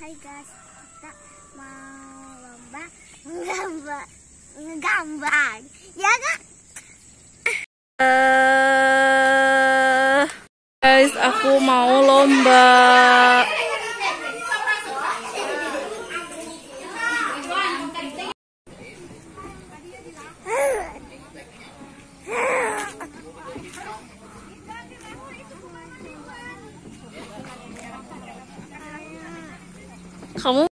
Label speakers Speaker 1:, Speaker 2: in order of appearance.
Speaker 1: Hai guys, kita mau lomba nggambar, nggambar, ya kak?
Speaker 2: Eh, guys, aku mau lomba. không